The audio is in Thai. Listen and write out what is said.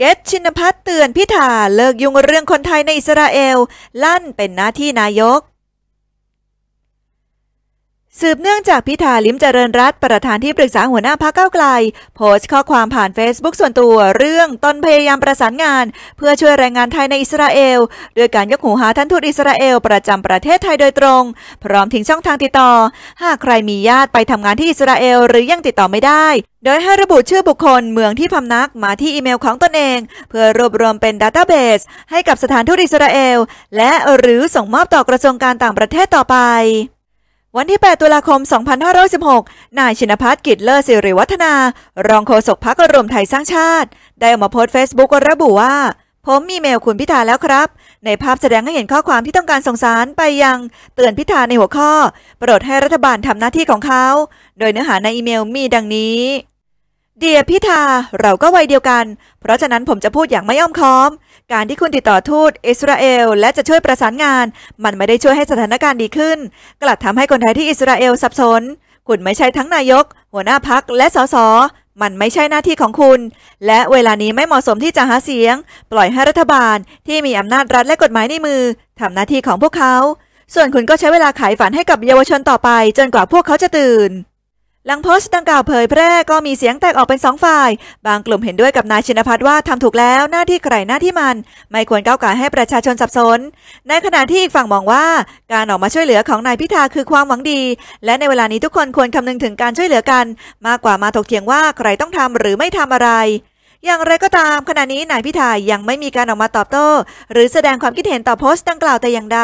เกตชินพัฒน์เตือนพิธาเลิกยุ่งเรื่องคนไทยในอิสราเอล ลั่นเป็นหน้าที่นายก สืบเนื่องจากพิธาลิมเจริญรัตประธานที่ปรึกษาหัวหน้าพรรคก้าไกล โพสต์ข้อความผ่านเฟซบุ๊กส่วนตัวเรื่องตนพยายามประสานงาน เพื่อช่วยแรงงานไทยในอิสราเอลด้วยการยกหูหาท่านทูตอิสราเอลประจำประเทศไทยโดยตรง พร้อมทิ้งช่องทางติดต่อ หากใครมีญาติไปทำงานที่อิสราเอลหรือยังติดต่อไม่ได้ โดยให้ระบุชื่อบุคคลเมืองที่พำนักมาที่อีเมลของตนเอง เพื่อรวบรวมเป็น database ให้กับสถานทูตอิสราเอลและหรือส่งมอบต่อกระทรวงการต่างประเทศต่อไป วันที่ 8 ตุลาคม 2516 นายชินภัทร์กิจเลิศสิริวัฒนา รองโฆษกพรรครวมไทยสร้างชาติ ได้ออกมาโพสต์เฟซบุ๊กระบุว่า ผมมีเมลคุณพิธาแล้วครับ ในภาพแสดงให้เห็นข้อความที่ต้องการส่งสารไปยังเตือนพิธาในหัวข้อ โปรดให้รัฐบาลทำหน้าที่ของเขา โดยเนื้อหาในอีเมลมีดังนี้ เดียพิธาเราก็วัยเดียวกัน เพราะฉะนั้นผมจะพูดอย่างไม่อ้อมค้อม การที่คุณติดต่อทูตอิสราเอล และจะช่วยประสานงาน มันไม่ได้ช่วยให้สถานการณ์ดีขึ้น กลับทำให้คนไทยที่อิสราเอลสับสน คุณไม่ใช่ทั้งนายก หัวหน้าพักและสสมันไม่ใช่หน้าที่ของคุณ และเวลานี้ไม่เหมาะสมที่จะหาเสียง ปล่อยให้รัฐบาลที่มีอำนาจรัฐและกฎหมายในมือทำหน้าที่ของพวกเขา ส่วนคุณก็ใช้เวลาขายฝันให้กับเยาวชนต่อไป จนกว่าพวกเขาจะตื่น หลังโพสต์ดังกล่าวเผยแพร่ก็มีเสียงแตกออกเป็นสองฝ่าย บางกลุ่มเห็นด้วยกับนายชินพัฒน์ว่าทำถูกแล้วหน้าที่ใครหน้าที่มัน ไม่ควรก้าวไก่าให้ประชาชนสับสน ในขณะที่อีกฝั่งมองว่า การออกมาช่วยเหลือของนายพิธาคือความหวังดี และในเวลานี้ทุกคนควรคำนึงถึงการช่วยเหลือกัน มากกว่ามาถกเถียงว่าใครต้องทำหรือไม่ทำอะไรอย่างไรก็ตามขณะนี้นายพิธายังไม่มีการออกมาตอบโต้ หรือแสดงความคิดเห็นต่อโพสต์ดังกล่าวแต่อย่างใด